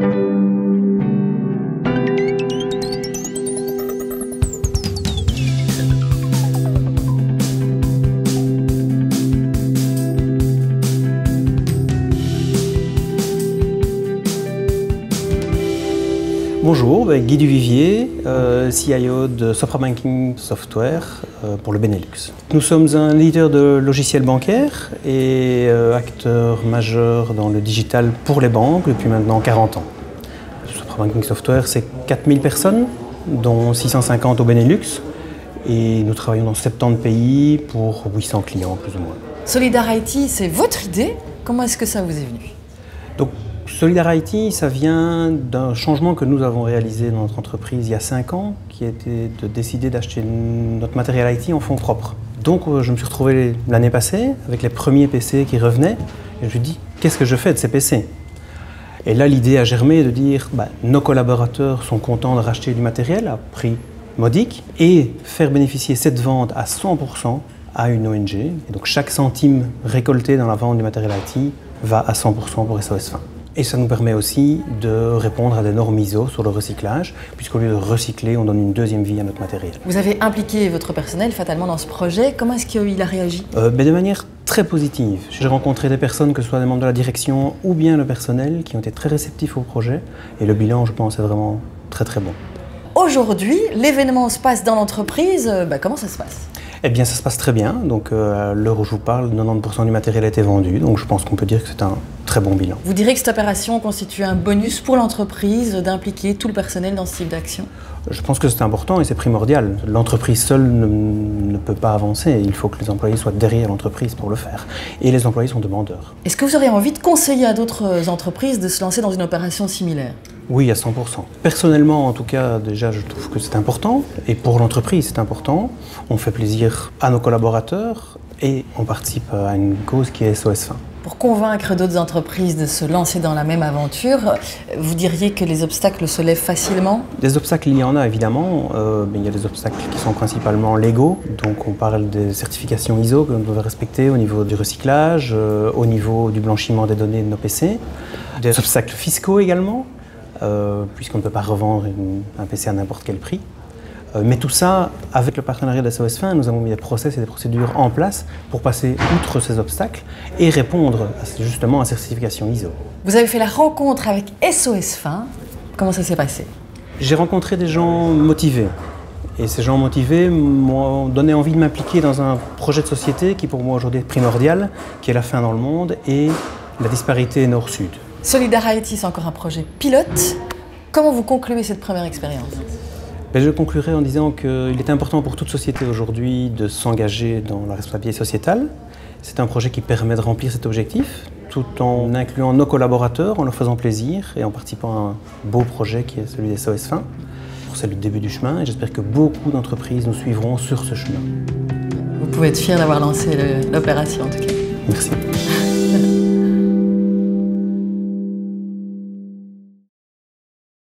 Thank you. Bonjour, ben, Guy Duvivier, euh, CIO de Sopra Banking Software euh, pour le Benelux. Nous sommes un leader de logiciels bancaires et euh, acteur majeur dans le digital pour les banques depuis maintenant 40 ans. Sopra Banking Software, c'est 4000 personnes, dont 650 au Benelux, et nous travaillons dans 70 pays pour 800 clients plus ou moins. Solidarity, c'est votre idée? Comment est-ce que ça vous est venu? Donc, Solidarity, ça vient d'un changement que nous avons réalisé dans notre entreprise il y a 5 ans, qui était de décider d'acheter notre matériel IT en fonds propres. Donc euh, je me suis retrouvé l'année passée avec les premiers PC qui revenaient, et je me suis dit, qu'est-ce que je fais de ces PC Et là, l'idée a germé de dire, bah, nos collaborateurs sont contents de racheter du matériel à prix modique, et faire bénéficier cette vente à 100% à une ONG. Et donc chaque centime récolté dans la vente du matériel IT va à 100% pour SOS Fin. Et ça nous permet aussi de répondre à des normes ISO sur le recyclage, puisqu'au lieu de recycler, on donne une deuxième vie à notre matériel. Vous avez impliqué votre personnel fatalement dans ce projet. Comment est-ce qu'il a réagi? Euh, ben De manière très positive. J'ai rencontré des personnes, que ce soit des membres de la direction ou bien le personnel, qui ont été très réceptifs au projet. Et le bilan, je pense, est vraiment très très bon. Aujourd'hui, l'événement se passe dans l'entreprise. Ben, comment ça se passe? Eh bien, ça se passe très bien. Donc, euh, à l'heure où je vous parle, 90% du matériel a été vendu. Donc, je pense qu'on peut dire que c'est un très bon bilan. Vous direz que cette opération constitue un bonus pour l'entreprise d'impliquer tout le personnel dans ce type d'action? Je pense que c'est important et c'est primordial. L'entreprise seule ne, ne, peut pas avancer. Il faut que les employés soient derrière l'entreprise pour le faire. Et les employés sont demandeurs. Est-ce que vous auriez envie de conseiller à d'autres entreprises de se lancer dans une opération similaire? Oui, à 100%. Personnellement, en tout cas, déjà, je trouve que c'est important. Et pour l'entreprise, c'est important. On fait plaisir à nos collaborateurs et on participe à une cause qui est SOS Fin. Pour convaincre d'autres entreprises de se lancer dans la même aventure, vous diriez que les obstacles se lèvent facilement? Des obstacles, il y en a évidemment. Euh, mais il y a des obstacles qui sont principalement légaux. Donc on parle des certifications ISO que nous devons respecter au niveau du recyclage, euh, au niveau du blanchiment des données de nos PC. Des obstacles fiscaux également. Euh, puisqu'on ne peut pas revendre un PC à n'importe quel prix. Euh, mais tout ça, avec le partenariat de SOS Fin, nous avons mis des process et des procédures en place pour passer outre ces obstacles et répondre justement à ces certifications ISO. Vous avez fait la rencontre avec SOS Fin. Comment ça s'est passé? J'ai rencontré des gens motivés. Et ces gens motivés m'ont donné envie de m'impliquer dans un projet de société qui pour moi aujourd'hui est primordial, qui est la fin dans le monde et la disparité nord-sud. Solidarity, c'est encore un projet pilote. Comment vous concluez cette première expérience? Ben, Je conclurai en disant qu'il est important pour toute société aujourd'hui de s'engager dans la responsabilité sociétale. C'est un projet qui permet de remplir cet objectif tout en incluant nos collaborateurs, en leur faisant plaisir et en participant à un beau projet qui est celui des SOS Fin. C'est le début du chemin et j'espère que beaucoup d'entreprises nous suivront sur ce chemin. Vous pouvez être fier d'avoir lancé l'opération en tout cas. Merci.